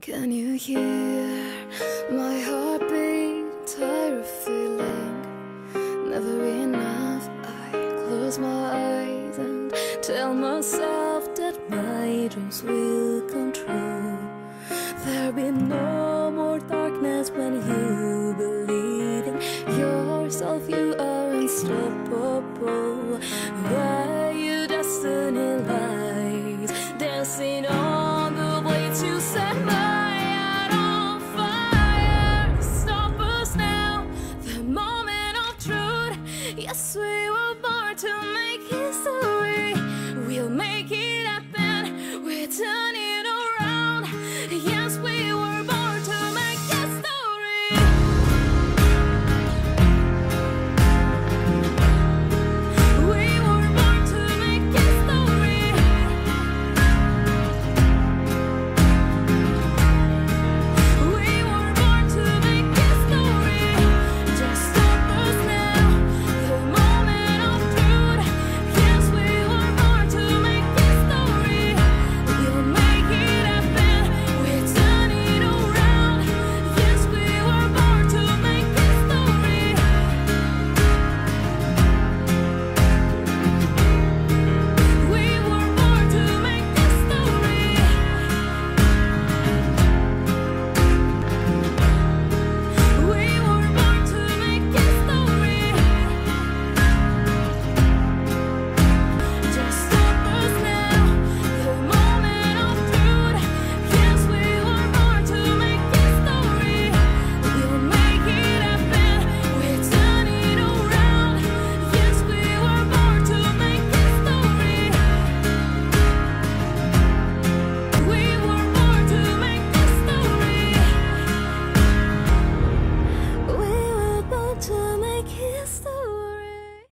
Can you hear my heartbeat? Tired of feeling never enough. I close my eyes and tell myself that my dreams will come true. There'll be no more darkness when you believe in yourself. You are unstoppable. Where your destiny lies, dancing on. Yes, we were born to make